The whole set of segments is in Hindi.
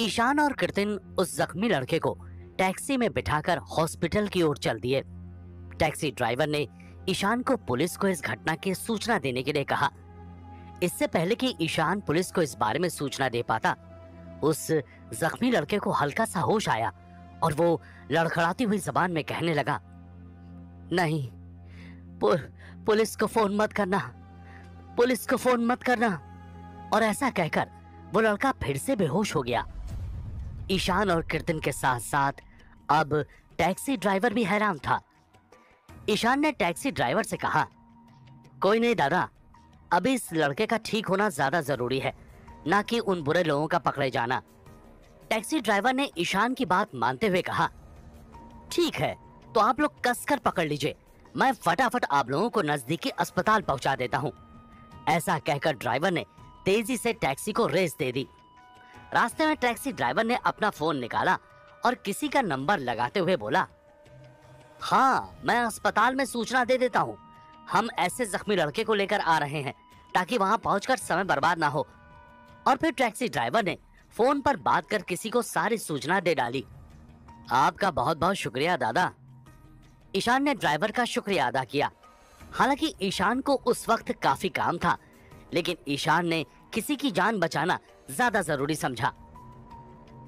ईशान और कृतिन उस जख्मी लड़के को टैक्सी में बिठाकर हॉस्पिटल की ओर चल दिए। टैक्सी ड्राइवर ने ईशान को पुलिस को इस घटना की सूचना देने के लिए कहा। इससे पहले कि ईशान पुलिस को इस बारे में सूचना दे पाता उस जख्मी लड़के को हल्का सा होश आया और वो लड़खड़ाती हुई जबान में कहने लगा नहीं पु, पुलिस को फ़ोन मत करना पुलिस को फ़ोन मत करना। और ऐसा कहकर वो लड़का फिर से बेहोश हो गया। ईशान और कीर्तन के साथ साथ अब टैक्सी ड्राइवर भी हैरान था। ईशान ने टैक्सी ड्राइवर से कहा, कोई नहीं दादा, अभी इस लड़के का ठीक होना ज़्यादा ज़रूरी है, ना कि उन बुरे लोगों का पकड़े जाना। टैक्सी ड्राइवर ने ईशान की बात मानते हुए कहा, ठीक है तो आप लोग कसकर पकड़ लीजिए, मैं फटाफट आप लोगों को नजदीकी अस्पताल पहुँचा देता हूँ। ऐसा कहकर ड्राइवर ने तेज़ी से टैक्सी को रेस दे दी। रास्ते में टैक्सी ड्राइवर ने अपना फ़ोन निकाला और किसी का नंबर लगाते हुए बोला हाँ मैं अस्पताल में सूचना दे देता हूँ। हम ऐसे जख्मी लड़के को लेकर आ रहे हैं ताकि वहाँ पहुंचकर समय बर्बाद ना हो। और फिर टैक्सी ड्राइवर ने फ़ोन पर बात कर किसी को सारी सूचना दे डाली। आपका बहुत बहुत शुक्रिया, दादा। ईशान ने ड्राइवर का शुक्रिया अदा किया। हालाँकि ईशान को उस वक्त काफ़ी काम था, लेकिन ईशान ने किसी की जान बचाना ज़्यादा ज़रूरी समझा।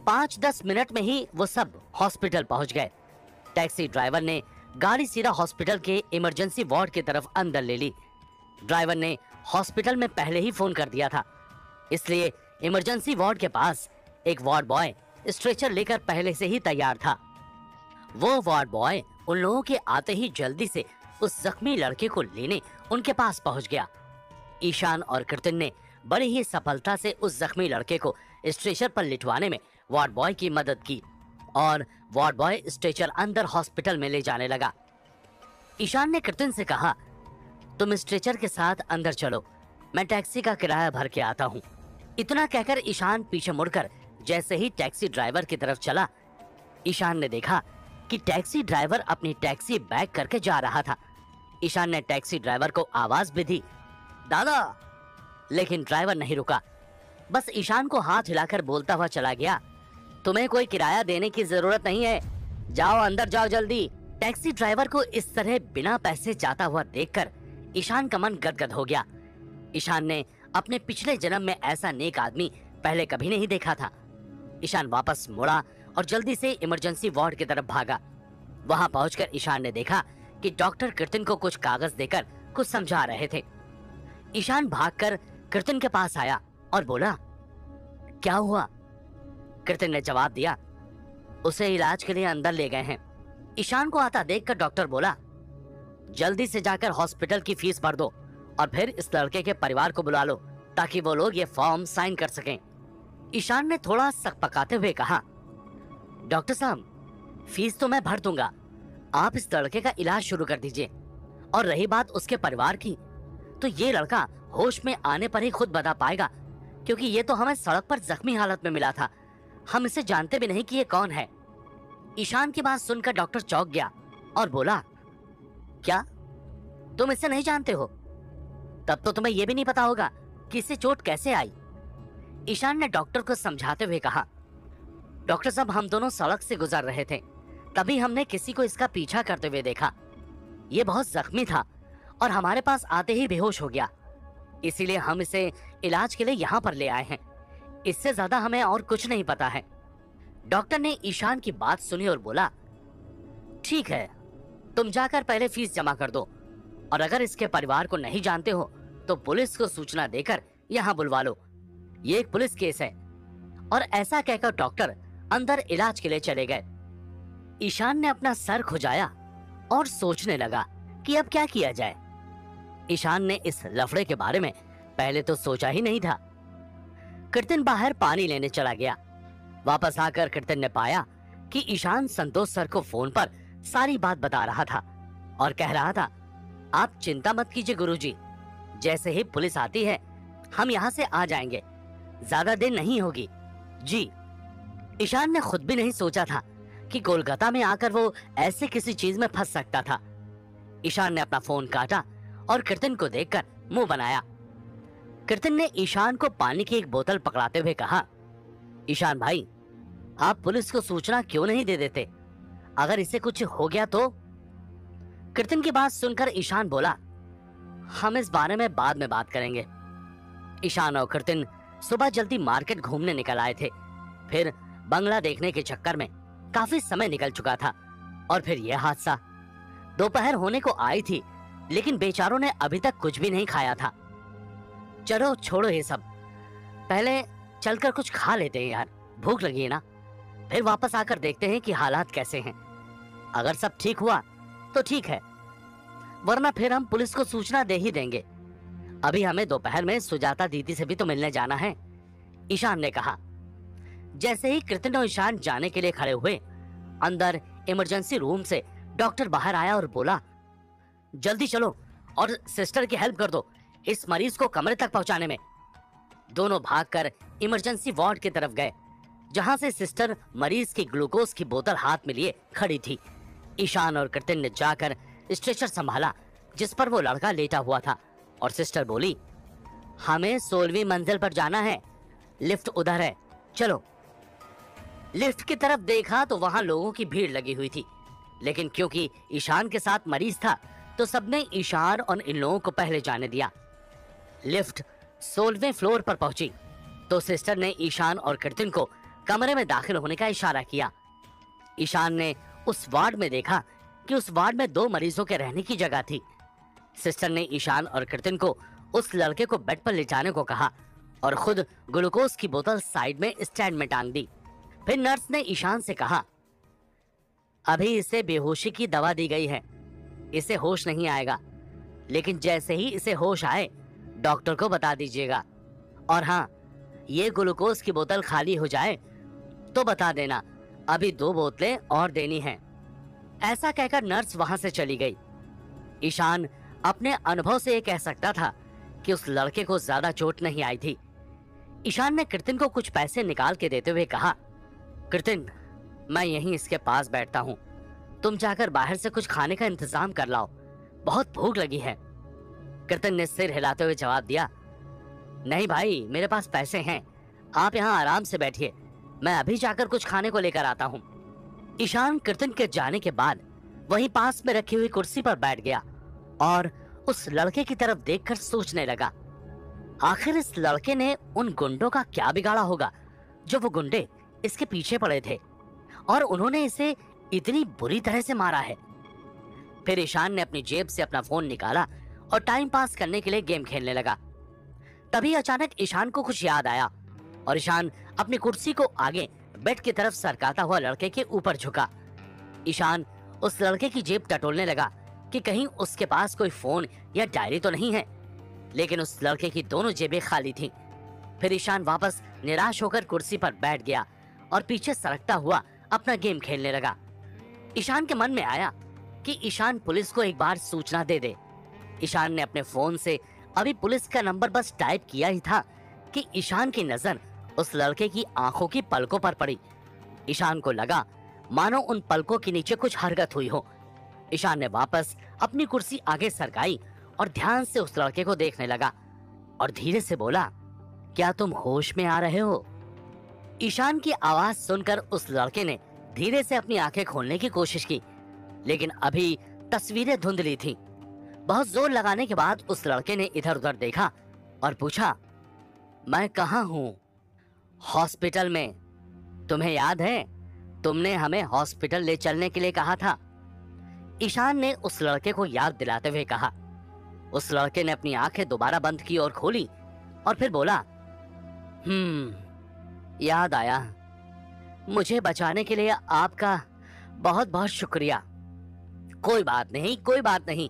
पाँच दस मिनट में ही वो सब हॉस्पिटल पहुँच गए। टैक्सी ड्राइवर ने गाड़ी सीधा हॉस्पिटल के इमरजेंसी वार्ड की तरफ़ अंदर ले ली। ड्राइवर ने हॉस्पिटल में पहले ही फ़ोन कर दिया था। इसलिए इमरजेंसी वार्ड के पास एक वार्ड बॉय स्ट्रेचर लेकर पहले से ही तैयार था। वो वार्ड बॉय उन लोगों के आते ही जल्दी से उस जख्मी लड़के को लेने उनके पास पहुँच गया। ईशान और कीर्तन ने बड़ी ही सफलता से उस जख्मी लड़के को स्ट्रेचर पर लिटवाने में वार्ड बॉय की मदद की और वार्ड बॉय स्ट्रेचर अंदर हॉस्पिटल में ले जाने लगा। ईशान ने कीर्तन से कहा, तुम स्ट्रेचर के साथ अंदर चलो। मैं टैक्सी का किराया भर के आता हूँ। इतना कहकर ईशान पीछे मुड़कर जैसे ही टैक्सी ड्राइवर की तरफ़ चला, ईशान ने देखा कि टैक्सी ड्राइवर अपनी टैक्सी बैक करके जा रहा था। ईशान ने टैक्सी ड्राइवर को आवाज़ भी दी, दादा लेकिन ड्राइवर नहीं रुका। बस ईशान को हाथ हिलाकर बोलता हुआ चला गया, तुम्हें कोई किराया देने की ज़रूरत नहीं है। जाओ अंदर, जाओ जल्दी। टैक्सी ड्राइवर को इस तरह बिना पैसे जाता हुआ देखकर ईशान का मन गदगद हो गया। ईशान ने अपने पिछले जन्म में ऐसा नेक आदमी पहले कभी नहीं देखा था। ईशान वापस मुड़ा और जल्दी से इमरजेंसी वार्ड की तरफ़ भागा। वहाँ पहुंचकर ईशान ने देखा कि डॉक्टर कीर्तन को कुछ कागज़ देकर कुछ समझा रहे थे। ईशान भागकर कीर्तन के पास आया और बोला, क्या हुआ? कीर्तन ने जवाब दिया, उसे इलाज के लिए अंदर ले गए हैं। ईशान को आता देखकर डॉक्टर बोला, जल्दी से जाकर हॉस्पिटल की फ़ीस भर दो और फिर इस लड़के के परिवार को बुला लो ताकि वो लोग ये फॉर्म साइन कर सकें। ईशान ने थोड़ा सक पकाते हुए कहा, डॉक्टर साहब, फ़ीस तो मैं भर दूँगा। आप इस लड़के का इलाज शुरू कर दीजिए और रही बात उसके परिवार की तो ये लड़का होश में आने पर ही खुद बता पाएगा, क्योंकि ये तो हमें सड़क पर जख्मी हालत में मिला था। हम इसे जानते भी नहीं कि ये कौन है। ईशान की बात सुनकर डॉक्टर चौक गया और बोला, क्या? तुम इसे नहीं जानते हो? तब तो तुम्हें यह भी नहीं पता होगा कि इसे चोट कैसे आई। ईशान ने डॉक्टर को समझाते हुए कहा, डॉक्टर साहब, हम दोनों सड़क से गुजर रहे थे। तभी हमने किसी को इसका पीछा करते हुए देखा। ये बहुत जख्मी था। और हमारे पास आते ही बेहोश हो गया। इसीलिए हम इसे इलाज के लिए यहाँ पर ले आए हैं। इससे ज़्यादा हमें और कुछ नहीं पता है। डॉक्टर ने ईशान की बात सुनी और बोला, ठीक है, तुम जाकर पहले फ़ीस जमा कर दो। और अगर इसके परिवार को नहीं जानते हो तो पुलिस को सूचना देकर यहाँ बुलवा लो। ये एक पुलिस केस है। और ऐसा कहकर डॉक्टर अंदर इलाज के लिए चले गए। ईशान ने अपना सर खुजाया और सोचने लगा कि अब क्या किया जाए। ईशान ने इस लफड़े के बारे में पहले तो सोचा ही नहीं था। कीर्तन बाहर पानी लेने चला गया। वापस आकर कीर्तन ने पाया कि ईशान संतोष सर को फ़ोन पर सारी बात बता रहा था और कह रहा था, आप चिंता मत कीजिए गुरुजी, जैसे ही पुलिस आती है, हम यहाँ से आ जाएँगे। ज़्यादा देर नहीं होगी। जी। ईशान ने खुद भी नहीं सोचा था कि कोलकाता में आकर वो ऐसे किसी चीज़ में फंस सकता था। ईशान ने अपना फ़ोन काटा और कीर्तन को देखकर मुँह बनाया। कीर्तन ने ईशान को पानी की एक बोतल पकड़ाते हुए कहा, ईशान भाई, आप पुलिस को सूचना क्यों नहीं दे देते? अगर इसे कुछ हो गया तो? कृतिन की बात सुनकर ईशान बोला, हम इस बारे में बाद में बात करेंगे। ईशान और कीर्तन सुबह जल्दी मार्केट घूमने निकल आए थे। फिर बंगला देखने के चक्कर में काफ़ी समय निकल चुका था और फिर यह हादसा। दोपहर होने को आई थी लेकिन बेचारों ने अभी तक कुछ भी नहीं खाया था। चलो, छोड़ो ये सब। पहले चलकर कुछ खा लेते हैं यार। भूख लगी है ना? फिर वापस आकर देखते हैं कि हालात कैसे हैं। अगर सब ठीक हुआ तो ठीक है। वरना फिर हम पुलिस को सूचना दे ही देंगे। अभी हमें दोपहर में सुजाता दीदी से भी तो मिलने जाना है, ईशान ने कहा। जैसे ही कृतिन और ईशान जाने के लिए खड़े हुए, अंदर इमरजेंसी रूम से डॉक्टर बाहर आया और बोला जल्दी चलो और सिस्टर की हेल्प कर दो इस मरीज़ को कमरे तक पहुँचाने में। दोनों भागकर इमरजेंसी वार्ड की तरफ़ गए, जहाँ से सिस्टर मरीज़ की ग्लूकोज की बोतल हाथ में लिए खड़ी थी। ईशान और कृतिन ने जाकर स्ट्रेचर संभाला, जिस पर वो लड़का लेटा हुआ था, और सिस्टर बोली, हमें सोलहवीं मंजिल पर जाना है। लिफ्ट उधर है। चलो। लिफ्ट की तरफ़ देखा तो वहाँ लोगों की भीड़ लगी हुई थी, लेकिन क्योंकि ईशान के साथ मरीज़ था तो सबने ईशान और इन लोगों को पहले जाने दिया। लिफ्ट सोलहवें फ्लोर पर पहुँची। तो सिस्टर ने ईशान और कृतिन को कमरे में दाखिल होने का इशारा किया। ईशान ने उस वार्ड में देखा कि उस वार्ड में दो मरीजों के रहने की जगह थी। सिस्टर ने ईशान और कृतिन को उस लड़के को बेड पर ले जाने को कहा और खुद ग्लूकोज की बोतल साइड में स्टैंड में टांग दी। फिर नर्स ने ईशान से कहा, अभी इसे बेहोशी की दवा दी गई है। इसे होश नहीं आएगा। लेकिन जैसे ही इसे होश आए, डॉक्टर को बता दीजिएगा। और हाँ ये ग्लूकोज की बोतल खाली हो जाए तो बता देना, अभी दो बोतलें और देनी हैं। ऐसा कहकर नर्स वहाँ से चली गई। ईशान अपने अनुभव से ये कह सकता था कि उस लड़के को ज़्यादा चोट नहीं आई थी। ईशान ने कृतिन को कुछ पैसे निकाल के देते हुए कहा, कृतिन, मैं यहीं इसके पास बैठता हूँ। तुम जाकर बाहर से कुछ खाने का इंतज़ाम कर लाओ। बहुत भूख लगी है। कृतिन ने सिर हिलाते हुए जवाब दिया, नहीं भाई, मेरे पास पैसे हैं। आप यहाँ आराम से बैठिए। मैं अभी जाकर कुछ खाने को लेकर आता हूँ। ईशान कीर्तन के जाने के बाद वहीं पास में रखी हुई कुर्सी पर बैठ गया और उस लड़के की तरफ़ देखकर सोचने लगा, आखिर इस लड़के ने उन गुंडों का क्या बिगाड़ा होगा, जो वो गुंडे इसके पीछे पड़े थे? और उन्होंने इसे इतनी बुरी तरह से मारा है। फिर ईशान ने अपनी जेब से अपना फ़ोन निकाला और टाइम पास करने के लिए गेम खेलने लगा। तभी अचानक ईशान को कुछ याद आया और ईशान अपनी कुर्सी को आगे बेड की तरफ़ सरकाता हुआ लड़के के ऊपर झुका। ईशान उस लड़के की जेब टटोलने लगा कि कहीं उसके पास कोई फ़ोन या डायरी तो नहीं है, लेकिन उस लड़के की दोनों जेबें खाली थीं। फिर ईशान वापस निराश होकर कुर्सी पर बैठ गया और पीछे सरकता हुआ अपना गेम खेलने लगा। ईशान के मन में आया कि ईशान पुलिस को एक बार सूचना दे दे। ईशान ने अपने फ़ोन से, अभी पुलिस का नंबर बस टाइप किया ही था कि ईशान की नज़र उस लड़के की आँखों की पलकों पर पड़ी। ईशान को लगा, मानो उन पलकों के नीचे कुछ हरकत हुई हो। ईशान ने वापस अपनी कुर्सी आगे सरकाई और ध्यान से उस लड़के को देखने लगा और धीरे से बोला, क्या तुम होश में आ रहे हो? ईशान की आवाज़ सुनकर उस लड़के ने धीरे से अपनी आँखें खोलने की कोशिश की, लेकिन अभी तस्वीरें धुंधली थी। बहुत ज़ोर लगाने के बाद उस लड़के ने इधर उधर देखा और पूछा, मैं कहा हूँ? हॉस्पिटल में। तुम्हें याद है, तुमने हमें हॉस्पिटल ले चलने के लिए कहा था? ईशान ने उस लड़के को याद दिलाते हुए कहा। उस लड़के ने अपनी आँखें दोबारा बंद की और खोली और फिर बोला हम्म याद आया। मुझे बचाने के लिए आपका बहुत बहुत शुक्रिया। कोई बात नहीं, कोई बात नहीं।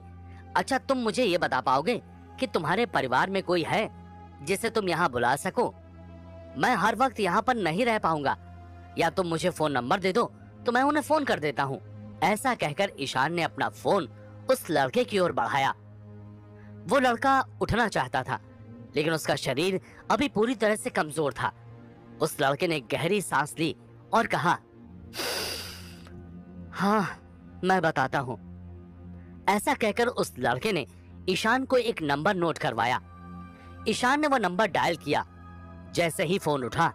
अच्छा तुम मुझे ये बता पाओगे कि तुम्हारे परिवार में कोई है जिसे तुम यहाँ बुला सको? मैं हर वक्त यहाँ पर नहीं रह पाऊँगा। या तुम मुझे फ़ोन नंबर दे दो तो मैं उन्हें फ़ोन कर देता हूँ। ऐसा कहकर ईशान ने अपना फ़ोन उस लड़के की ओर बढ़ाया। वो लड़का उठना चाहता था, लेकिन उसका शरीर अभी पूरी तरह से कमज़ोर था। उस लड़के ने गहरी सांस ली और कहा हाँ मैं बताता हूँ। ऐसा कहकर उस लड़के ने ईशान को एक नंबर नोट करवाया। ईशान ने वो नंबर डायल किया। जैसे ही फ़ोन उठा,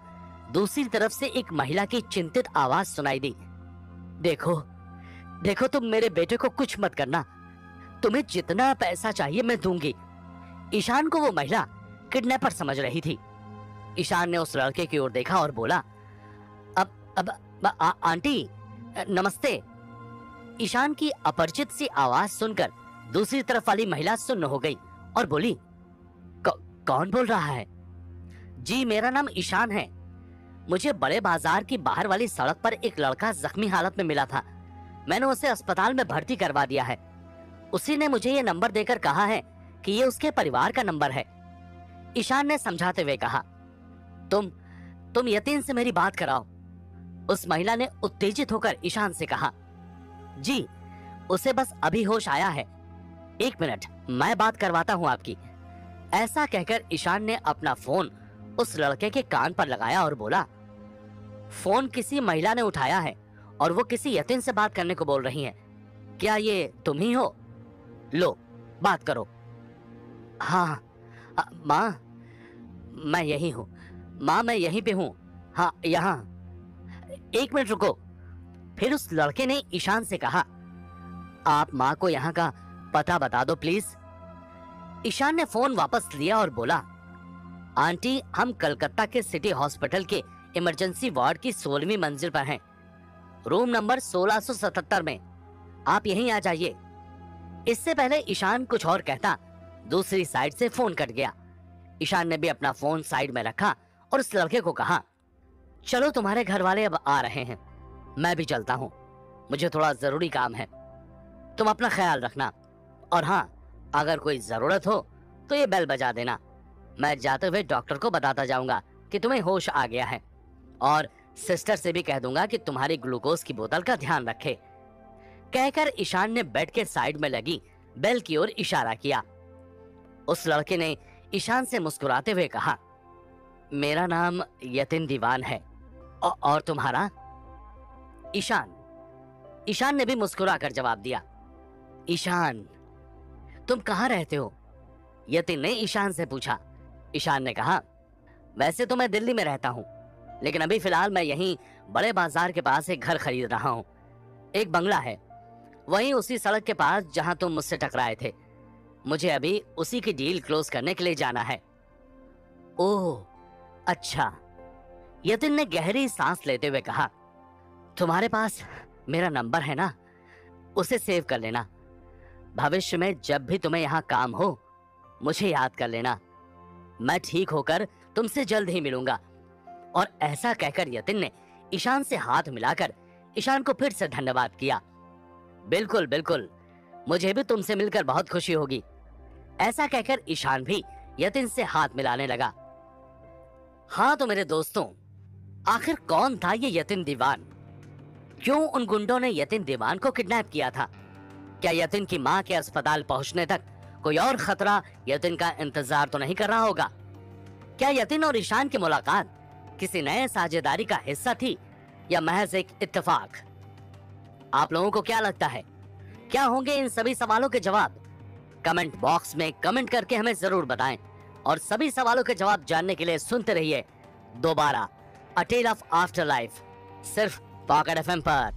दूसरी तरफ़ से एक महिला की चिंतित आवाज़ सुनाई दी। देखो देखो तुम मेरे बेटे को कुछ मत करना। तुम्हें जितना पैसा चाहिए मैं दूँगी। ईशान को वो महिला किडनैपर समझ रही थी। ईशान ने उस लड़के की ओर देखा और बोला अब आ, आंटी नमस्ते। ईशान की अपरिचित सी आवाज़ सुनकर दूसरी तरफ़ वाली महिला सुन्न हो गई और बोली कौन बोल रहा है? जी मेरा नाम ईशान है। मुझे बड़े बाज़ार की बाहर वाली सड़क पर एक लड़का जख्मी हालत में मिला था। मैंने उसे अस्पताल में भर्ती करवा दिया है। उसी ने मुझे ये नंबर देकर कहा है कि ये उसके परिवार का नंबर है। ईशान ने समझाते हुए कहा तुम तुम यतीन से मेरी बात कराओ। उस महिला ने उत्तेजित होकर ईशान से कहा, जी, उसे बस अभी होश आया है। एक मिनट, मैं बात करवाता हूँ आपकी। ऐसा कहकर ईशान ने अपना फ़ोन उस लड़के के कान पर लगाया और बोला, फ़ोन किसी महिला ने उठाया है और वो किसी यतीन से बात करने को बोल रही है। क्या ये तुम ही हो? लो, बात करो। हाँ माँ, मैं यही हूँ। माँ, मैं यहीं पे हूँ। हाँ यहाँ। एक मिनट रुको। फिर उस लड़के ने ईशान से कहा, आप माँ को यहाँ का पता बता दो, प्लीज़। ईशान ने फ़ोन वापस लिया और बोला, आंटी, हम कलकत्ता के सिटी हॉस्पिटल के इमरजेंसी वार्ड की सोलहवीं मंजिल पर हैं। रूम नंबर 1677 में। आप यहीं आ जाइए। इससे पहले ईशान कुछ और कहता, दूसरी साइड से फ़ोन कट गया। ईशान ने भी अपना फ़ोन साइड में रखा और उस लड़के को कहा चलो तुम्हारे घर वाले अब आ रहे हैं। मैं भी चलता हूँ। मुझे थोड़ा ज़रूरी काम है। तुम अपना ख्याल रखना। और हाँ अगर कोई ज़रूरत हो तो ये बेल बजा देना। मैं जाते हुए डॉक्टर को बताता जाऊँगा कि तुम्हें होश आ गया है। और सिस्टर से भी कह दूँगा कि तुम्हारी ग्लूकोज की बोतल का ध्यान रखे। कहकर ईशान ने बेड के साइड में लगी, बेल की ओर इशारा किया। उस लड़के ने ईशान से मुस्कुराते हुए कहा, मेरा नाम यतिन दीवान है। और तुम्हारा? ईशान। ईशान ने भी मुस्कुरा कर जवाब दिया। ईशान, तुम कहाँ रहते हो? यतिन ने ईशान से पूछा। ईशान ने कहा, वैसे तो मैं दिल्ली में रहता हूँ, लेकिन अभी फ़िलहाल मैं यहीं बड़े बाज़ार के पास एक घर खरीद रहा हूँ। एक बंगला है। वहीं उसी सड़क के पास जहाँ तुम मुझसे टकराए थे। मुझे अभी उसी की डील क्लोज करने के लिए जाना है। ओह अच्छा। यतिन ने गहरी सांस लेते हुए कहा, तुम्हारे पास मेरा नंबर है ना? उसे सेव कर लेना। भविष्य में जब भी तुम्हें यहाँ काम हो, मुझे याद कर लेना। मैं ठीक होकर तुमसे जल्द ही मिलूँगा। और ऐसा कहकर यतिन ने ईशान से हाथ मिलाकर ईशान को फिर से धन्यवाद किया। बिल्कुल बिल्कुल। मुझे भी तुमसे मिलकर बहुत खुशी होगी। ऐसा कहकर ईशान भी यतिन से हाथ मिलाने लगा। हाँ तो मेरे दोस्तों आखिर कौन था ये यतिन दीवान? क्यों उन गुंडों ने यतिन दीवान को किडनैप किया था? क्या यतिन की माँ के अस्पताल पहुँचने तक कोई और खतरा यतिन का इंतज़ार तो नहीं कर रहा होगा? क्या यतिन और ईशान की मुलाकात किसी नए साझेदारी का हिस्सा थी या महज एक इत्तेफाक? आप लोगों को क्या लगता है? क्या होंगे इन सभी सवालों के जवाब? कमेंट बॉक्स में कमेंट करके हमें ज़रूर बताएँ और सभी सवालों के जवाब जानने के लिए सुनते रहिए दोबारा अटेल ऑफ़ आफ्टर लाइफ सिर्फ़ पॉकेट एफएम पर.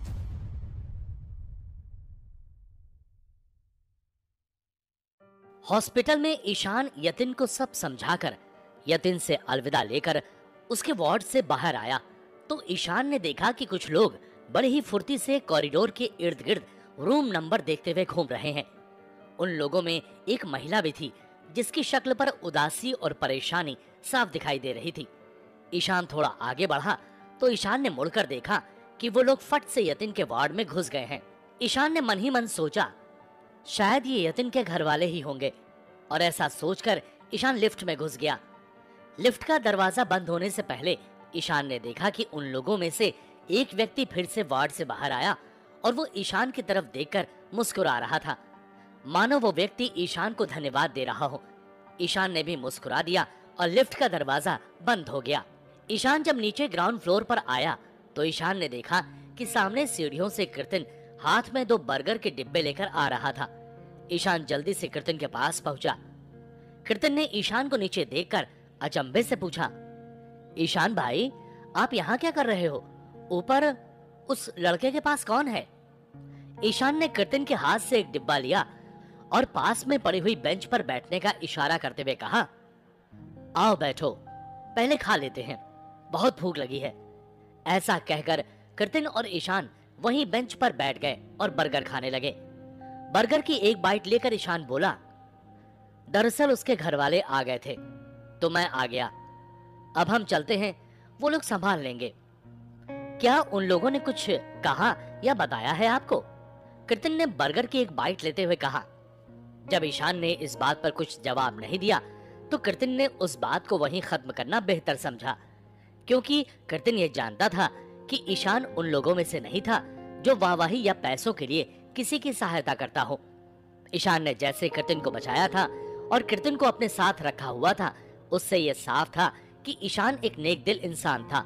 हॉस्पिटल में ईशान यतिन को सब समझाकर, यतिन से अलविदा लेकर उसके वार्ड से बाहर आया। तो ईशान ने देखा कि कुछ लोग बड़े ही फुर्ती से कॉरिडोर के इर्द गिर्द रूम नंबर देखते हुए घूम रहे हैं। उन लोगों में एक महिला भी थी, जिसकी शक्ल पर उदासी और परेशानी साफ़ दिखाई दे रही थी। ईशान थोड़ा आगे बढ़ा तो ईशान ने मुड़कर देखा कि वो लोग फट से यतिन के वार्ड में घुस गए हैं। ईशान ने मन ही मन सोचा, शायद ये यतिन के घर वाले ही होंगे। और ऐसा सोचकर ईशान लिफ्ट में घुस गया। लिफ्ट का दरवाज़ा बंद होने से पहले ईशान ने देखा कि उन लोगों में से एक व्यक्ति फिर से वार्ड से बाहर आया और वो ईशान की तरफ़ देखकर मुस्कुरा रहा था। मानो वो व्यक्ति ईशान को धन्यवाद दे रहा हो। ईशान ने भी मुस्कुरा दिया और लिफ्ट का दरवाज़ा बंद हो गया। ईशान जब नीचे ग्राउंड फ्लोर पर आया तो ईशान ने देखा कि सामने सीढ़ियों से कीर्तन हाथ में दो बर्गर के डिब्बे लेकर आ रहा था। ईशान जल्दी से कीर्तन के पास पहुँचा। कीर्तन ने ईशान को नीचे देखकर अचंभे से पूछा, ईशान भाई, आप यहाँ क्या कर रहे हो? ऊपर उस लड़के के पास कौन है? ईशान ने कृतिन के हाथ से एक डिब्बा लिया और पास में पड़ी हुई बेंच पर बैठने का इशारा करते हुए कहा, आओ बैठो, पहले खा लेते हैं। बहुत भूख लगी है। ऐसा कहकर कृतिन और ईशान वहीं बेंच पर बैठ गए और बर्गर खाने लगे। बर्गर की एक बाइट लेकर ईशान बोला, दरअसल उसके घर वाले आ गए थे तो मैं आ गया। अब हम चलते हैं, वो लोग संभाल लेंगे। क्या उन लोगों ने कुछ कहा या बताया है आपको? कृतिन ने बर्गर की एक बाइट लेते हुए कहा। जब ईशान ने इस बात पर कुछ जवाब नहीं दिया तो कृतिन ने उस बात को वहीं खत्म करना बेहतर समझा। क्योंकि कृतिन ये जानता था कि ईशान उन लोगों में से नहीं था जो वाहवाही या पैसों के लिए किसी की सहायता करता हो। ईशान ने जैसे कृतिन को बचाया था और कृतिन को अपने साथ रखा हुआ था, उससे यह साफ़ था कि ईशान एक नेक दिल इंसान था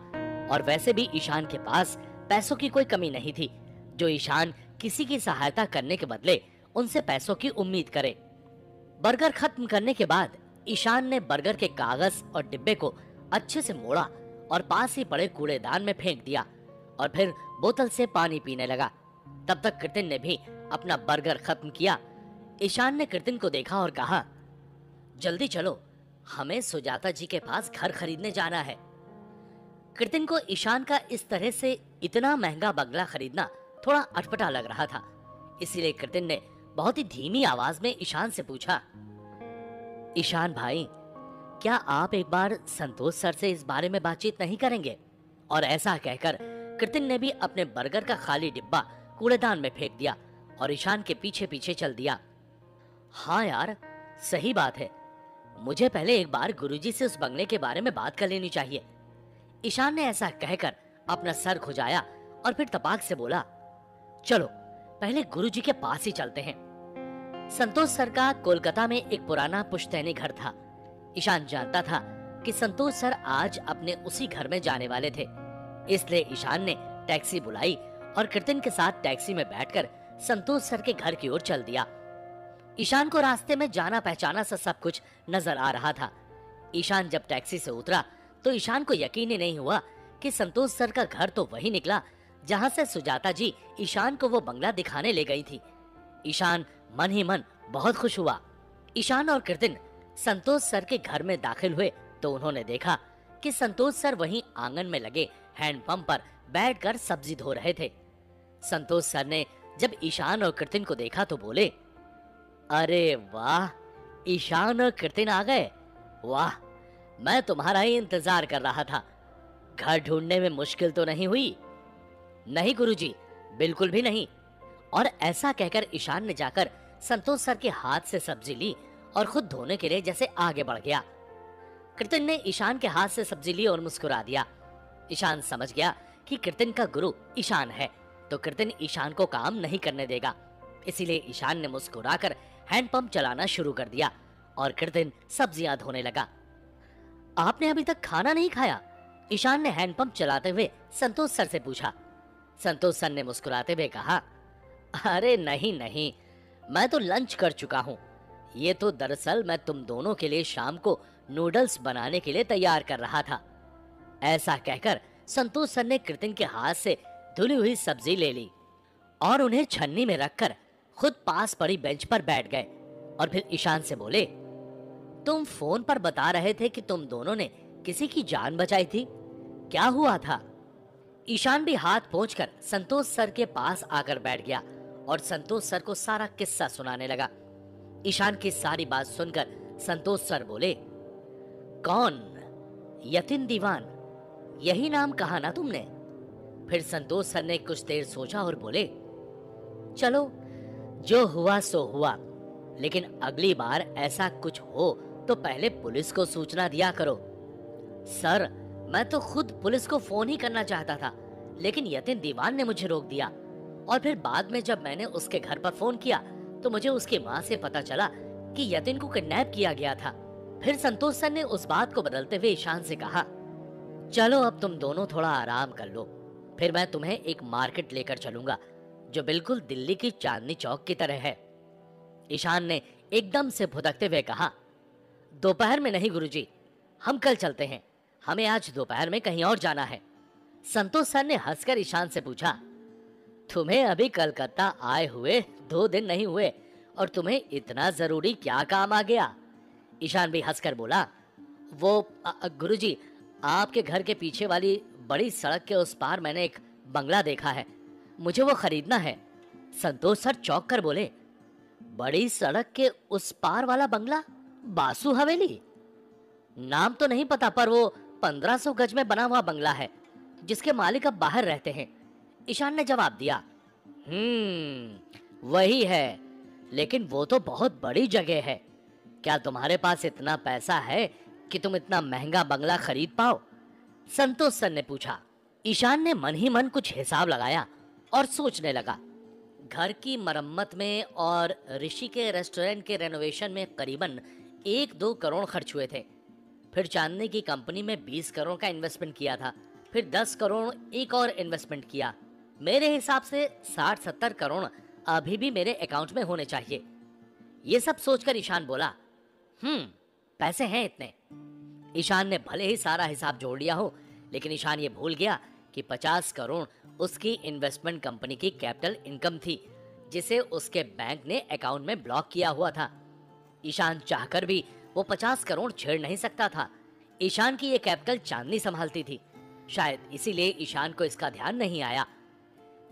और वैसे भी ईशान के पास पैसों की कोई कमी नहीं थी। जो ईशान किसी की सहायता करने के बदले उनसे पैसों की उम्मीद करे। बर्गर खत्म करने के बाद ईशान ने बर्गर के कागज़ और डिब्बे को अच्छे से मोड़ा और पास ही पड़े कूड़ेदान में फेंक दिया और फिर बोतल से पानी पीने लगा। तब तक कृतिन ने भी अपना बर्गर खत्म किया। ईशान ने कृतिन को देखा और कहा, जल्दी चलो, हमें सुजाता जी के पास घर खरीदने जाना है। कृतिन को ईशान का इस तरह से इतना महँगा बंगला खरीदना थोड़ा अटपटा लग रहा था। इसीलिए कृतिन ने बहुत ही धीमी आवाज़ में ईशान से पूछा, ईशान भाई क्या आप एक बार संतोष सर से इस बारे में बातचीत नहीं करेंगे? और ऐसा कहकर कृतिन ने भी अपने बर्गर का खाली डिब्बा कूड़ेदान में फेंक दिया और ईशान के पीछे पीछे चल दिया। हाँ यार, सही बात है। मुझे पहले एक बार गुरुजी से उस बंगले के बारे में बात कर लेनी चाहिए। ईशान ने ऐसा कहकर अपना सर खुजाया और फिर तपाक से बोला, चलो, पहले गुरुजी के पास ही चलते हैं। संतोष सर का कोलकाता में एक पुराना पुश्तैनी घर था। ईशान जानता था कि संतोष सर आज अपने उसी घर में जाने वाले थे। इसलिए ईशान ने टैक्सी बुलाई और कृतिन के साथ टैक्सी में बैठकर संतोष सर के घर की ओर चल दिया। ईशान को रास्ते में जाना पहचाना सा सब कुछ नज़र आ रहा था। ईशान जब टैक्सी से उतरा तो ईशान को यकीन ही नहीं हुआ कि संतोष सर का घर तो वही निकला, जहाँ से सुजाता जी ईशान को वो बंगला दिखाने ले गई थी। ईशान मन ही मन बहुत खुश हुआ। ईशान और कृतिन संतोष सर के घर में दाखिल हुए तो उन्होंने देखा कि संतोष सर वहीं आँगन में लगे हैंडपंप पर बैठकर सब्ज़ी धो रहे थे। संतोष सर ने जब ईशान और कृतिन को देखा तो बोले, अरे वाह, ईशान और कृतिन आ गए। वाह, मैं तुम्हारा ही इंतज़ार कर रहा था। घर ढूँढने में मुश्किल तो नहीं हुई? नहीं गुरुजी, बिल्कुल भी नहीं। और ऐसा कहकर ईशान ने जाकर संतोष सर के हाथ से सब्ज़ी ली और खुद धोने के लिए जैसे आगे बढ़ गया। कृतिन ने ईशान के हाथ से सब्ज़ी ली और मुस्कुरा दिया। ईशान समझ गया कि कृतिन का गुरु ईशान है तो कृतिन ईशान को काम नहीं करने देगा। इसीलिए ईशान ने मुस्कुराकर हैंडपंप चलाना शुरू कर दिया और कृतिन सब्ज़ियाँ धोने लगा। आपने अभी तक खाना नहीं खाया? ईशान ने हैंडपंप चलाते हुए संतोष सर से पूछा। संतोष सर ने मुस्कुराते हुए कहा, अरे नहीं नहीं, मैं तो लंच कर चुका हूँ। ये तो दरअसल मैं तुम दोनों के लिए शाम को नूडल्स बनाने के लिए तैयार कर रहा था। ऐसा कहकर संतोष सर ने कृतिन के हाथ से धुली हुई सब्ज़ी ले ली और उन्हें छन्नी में रखकर खुद पास पड़ी बेंच पर बैठ गए और फिर ईशान से बोले, तुम फ़ोन पर बता रहे थे कि तुम दोनों ने किसी की जान बचाई थी? क्या हुआ था? ईशान भी हाथ पहुंचकर संतोष सर के पास आकर बैठ गया और संतोष सर को सारा किस्सा सुनाने लगा। ईशान की सारी बात सुनकर संतोष सर बोले, कौन? यतिन दीवान। यही नाम कहा ना तुमने? फिर संतोष सर ने कुछ देर सोचा और बोले, चलो, जो हुआ सो हुआ, लेकिन अगली बार ऐसा कुछ हो तो पहले पुलिस को सूचना दिया करो। सर, मैं तो खुद पुलिस को फ़ोन ही करना चाहता था, लेकिन यतिन दीवान ने मुझे रोक दिया, और फिर बाद में जब मैंने उसके घर पर फ़ोन किया तो मुझे उसकी माँ से पता चला कि यतिन को किडनैप किया गया था। फिर संतोष सर ने उस बात को बदलते हुए ईशान से कहा, चलो अब तुम दोनों थोड़ा आराम कर लो, फिर मैं तुम्हें एक मार्केट लेकर चलूँगा, जो बिल्कुल दिल्ली की चांदनी चौक की तरह है। ईशान ने एकदम से भुदकते हुए कहा, दोपहर में नहीं गुरुजी, हम कल चलते हैं। हमें आज दोपहर में कहीं और जाना है। संतोष सर ने हंसकर ईशान से पूछा तुम्हें अभी कलकत्ता आए हुए दो दिन नहीं हुए, और तुम्हें इतना ज़रूरी क्या काम आ गया? ईशान भी हंसकर बोला, वो गुरुजी, आपके घर के पीछे वाली बड़ी सड़क के उस पार मैंने एक बंगला देखा है, मुझे वो खरीदना है। संतोष सर चौक कर बोले, बड़ी सड़क के उस पार वाला बंगला? बासु हवेली? नाम तो नहीं पता, पर वो पंद्रह सौ गज में बना हुआ बंगला है, जिसके मालिक अब बाहर रहते हैं। ईशान ने जवाब दिया हम्म वही है, लेकिन वो तो बहुत बड़ी जगह है। क्या तुम्हारे पास इतना पैसा है कि तुम इतना महँगा बंगला खरीद पाओ? संतोष सर ने पूछा। ईशान ने मन ही मन कुछ हिसाब लगाया और सोचने लगा, घर की मरम्मत में और ऋषि के रेस्टोरेंट के रेनोवेशन में करीबन एक दो करोड़ खर्च हुए थे। फिर चांदनी की कंपनी में बीस करोड़ का इन्वेस्टमेंट किया था, फिर दस करोड़ एक और इन्वेस्टमेंट किया। मेरे हिसाब से साठ सत्तर करोड़ अभी भी मेरे अकाउंट में होने चाहिए। ये सब सोचकर ईशान बोला हम्म पैसे हैं इतने। ईशान ने भले ही सारा हिसाब जोड़ लिया हो, लेकिन ईशान ये भूल गया कि पचास करोड़ उसकी इन्वेस्टमेंट कंपनी की कैपिटल इनकम थी, जिसे उसके बैंक ने अकाउंट में ब्लॉक किया हुआ था। ईशान चाहकर भी वो पचास करोड़ छेड़ नहीं सकता था। ईशान की ये कैपिटल चांदनी संभालती थी। शायद इसीलिए ईशान को इसका ध्यान नहीं आया।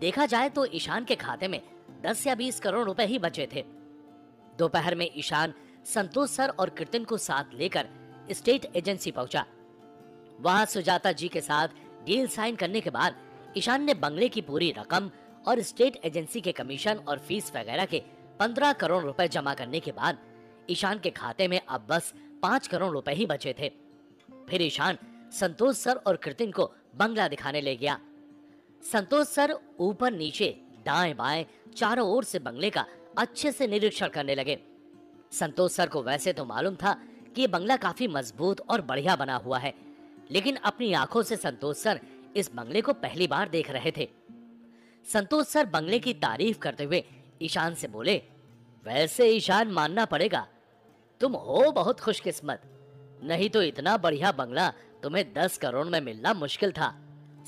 देखा जाए तो ईशान के खाते में दस या बीस करोड़ रुपए ही बचे थे। दोपहर में ईशान संतोष सर और कीर्तन को साथ लेकर स्टेट एजेंसी पहुँचा। वहाँ सुजाता जी के साथ डील साइन करने के बाद ईशान ने बंगले की पूरी रकम और स्टेट एजेंसी के कमीशन और फ़ीस वगैरह के पंद्रह करोड़ रुपए जमा करने के बाद ईशान के खाते में अब बस पाँच करोड़ रुपए ही बचे थे। फिर ईशान संतोष सर और कृतिन को बंगला दिखाने ले गया। संतोष सर ऊपर नीचे, दाएँ बाएँ, चारों ओर से बंगले का अच्छे से निरीक्षण करने लगे। संतोष सर को वैसे तो मालूम था कि ये बंगला काफ़ी मज़बूत और बढ़िया बना हुआ है, लेकिन अपनी आँखों से संतोष सर इस बंगले को पहली बार देख रहे थे। संतोष सर बंगले की तारीफ़ करते हुए ईशान से बोले, वैसे ईशान मानना पड़ेगा। तुम हो बहुत खुशकिस्मत। नहीं तो इतना बढ़िया बंगला तुम्हें दस करोड़ में मिलना मुश्किल था।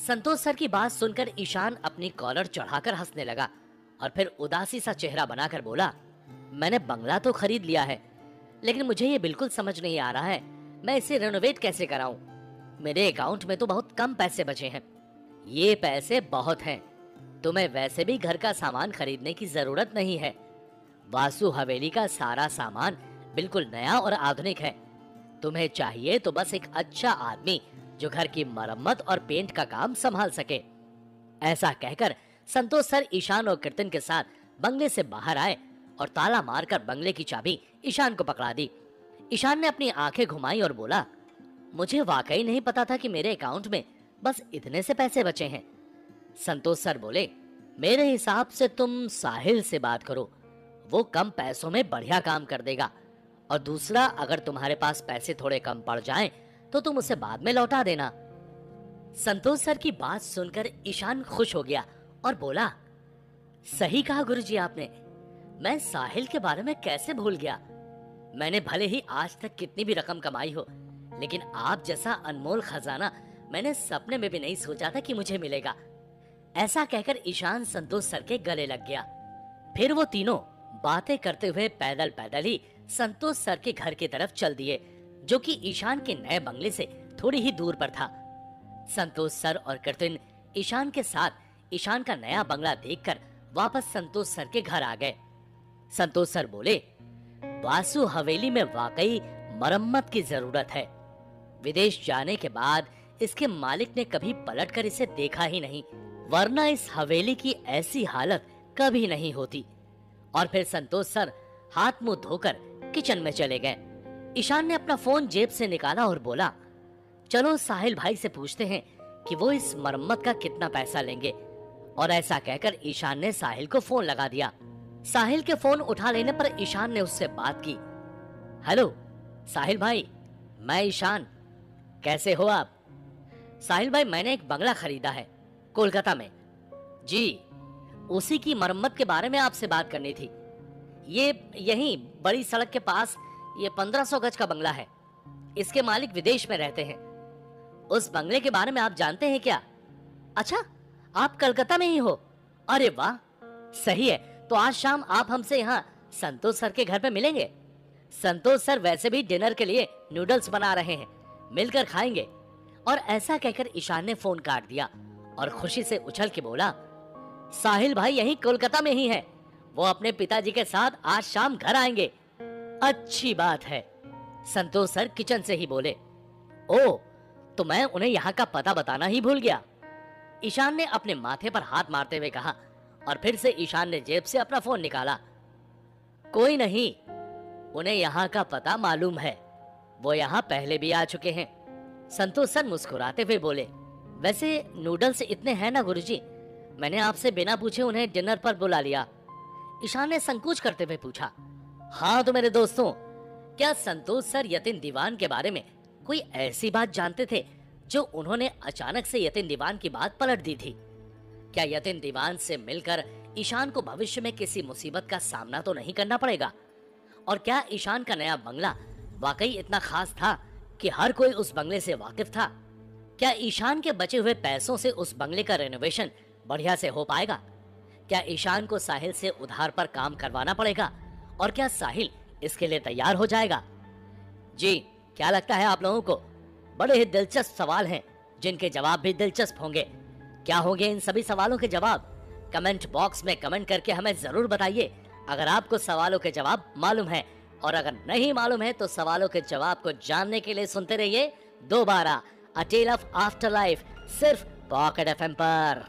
संतोष सर की बात सुनकर ईशान अपनी कॉलर चढ़ाकर हंसने लगा और फिर उदासी सा चेहरा बनाकर बोला, मैंने बंगला तो खरीद लिया है, लेकिन मुझे ये बिल्कुल समझ नहीं आ रहा है, मैं इसे रेनोवेट कैसे कराऊं? मेरे अकाउंट में तो बहुत कम पैसे बचे हैं। ये पैसे बहुत हैं। तुम्हें वैसे भी घर का सामान खरीदने की ज़रूरत नहीं है। वासु हवेली का सारा सामान बिल्कुल नया और आधुनिक है। तुम्हें चाहिए तो बस एक अच्छा आदमी जो घर की मरम्मत और पेंट का काम संभाल सके। ऐसा कहकर संतोष सर ईशान और कीर्तन के साथ बंगले से बाहर आए और ताला मारकर बंगले की चाबी ईशान को पकड़ा दी। ईशान ने अपनी आँखें घुमाई और बोला, मुझे वाकई नहीं पता था कि मेरे अकाउंट में बस इतने से पैसे बचे हैं। संतोष सर बोले, मेरे हिसाब से तुम साहिल से बात करो। वो कम पैसों में बढ़िया काम कर देगा। और दूसरा, अगर तुम्हारे पास पैसे थोड़े कम पड़ जाएँ तो तुम उसे बाद में लौटा देना। संतोष सर की बात सुनकर ईशान खुश हो गया और बोला, सही कहा गुरुजी आपने। मैं साहिल के बारे में कैसे भूल गया? मैंने भले ही आज तक कितनी भी रकम कमाई हो, लेकिन आप जैसा अनमोल खजाना मैंने सपने में भी नहीं सोचा था कि मुझे मिलेगा। ऐसा कहकर ईशान संतोष सर के गले लग गया। फिर वो तीनों बातें करते हुए पैदल पैदल ही संतोष सर के घर की तरफ़ चल दिए। जो कि ईशान के नए बंगले से थोड़ी ही दूर पर था। संतोष सर और कृतिन ईशान के साथ ईशान का नया बंगला देखकर वापस संतोष सर के घर आ गए। संतोष सर बोले वासु हवेली में वाकई मरम्मत की ज़रूरत है। विदेश जाने के बाद इसके मालिक ने कभी पलटकर इसे देखा ही नहीं, वरना इस हवेली की ऐसी हालत कभी नहीं होती। और फिर संतोष सर हाथ मुँह धोकर किचन में चले गए। ईशान ने अपना फ़ोन जेब से निकाला और बोला, चलो साहिल भाई से पूछते हैं कि वो इस मरम्मत का कितना पैसा लेंगे। और ऐसा कहकर ईशान ने साहिल को फ़ोन लगा दिया। साहिल के फ़ोन उठा लेने पर ईशान ने उससे बात की, हेलो, साहिल भाई, मैं ईशान। कैसे हो आप? साहिल भाई, मैंने एक बंगला खरीदा है, कोलकाता में। जी, उसी की मरम्मत के बारे में आपसे बात करनी थी। ये यहीं बड़ी सड़क के पास ये पंद्रह सौ गज का बंगला है। इसके मालिक विदेश में रहते हैं। उस बंगले के बारे में आप जानते हैं क्या? अच्छा आप कलकत्ता में ही हो। अरे वाह, सही है। तो आज शाम आप हमसे यहाँ संतोष सर के घर पे मिलेंगे। संतोष सर वैसे भी डिनर के लिए नूडल्स बना रहे हैं। मिलकर खाएँगे। और ऐसा कहकर ईशान ने फ़ोन काट दिया और खुशी से उछल के बोला, साहिल भाई यहीं कोलकाता में ही है। वो अपने पिताजी के साथ आज शाम घर आएँगे। अच्छी बात है। संतोष सर किचन से ही बोले, ओ तो मैं उन्हें यहाँ का पता बताना ही भूल गया। ईशान ने अपने माथे पर हाथ मारते हुए कहा और फिर से ईशान ने जेब से अपना फ़ोन निकाला। कोई नहीं, उन्हें यहाँ का पता मालूम है। वो यहाँ पहले भी आ चुके हैं। संतोष सर मुस्कुराते हुए बोले, वैसे नूडल्स इतने हैं ना गुरुजी? मैंने आपसे बिना पूछे उन्हें डिनर पर बुला लिया। ईशान ने संकोच करते हुए पूछा हाँ तो मेरे दोस्तों, क्या संतोष सर यतिन दीवान के बारे में कोई ऐसी बात जानते थे जो उन्होंने अचानक से यतिन दीवान की बात पलट दी थी? क्या यतिन दीवान से मिलकर ईशान को भविष्य में किसी मुसीबत का सामना तो नहीं करना पड़ेगा? और क्या ईशान का नया बंगला वाकई इतना खास था कि हर कोई उस बंगले से वाकिफ था? क्या ईशान के बचे हुए पैसों से उस बंगले का रेनोवेशन बढ़िया से हो पाएगा? क्या ईशान को साहिल से उधार पर काम करवाना पड़ेगा? और क्या साहिल इसके लिए तैयार हो जाएगा? जी, क्या लगता है आप लोगों को? बड़े ही दिलचस्प सवाल हैं, जिनके जवाब भी दिलचस्प होंगे। क्या होंगे इन सभी सवालों के जवाब? कमेंट बॉक्स में कमेंट करके हमें ज़रूर बताइए। अगर आपको सवालों के जवाब मालूम है, और अगर नहीं मालूम है तो सवालों के जवाब को जानने के लिए सुनते रहिए दोबारा, a tale of after life सिर्फ़ पॉकेट एफएम पर।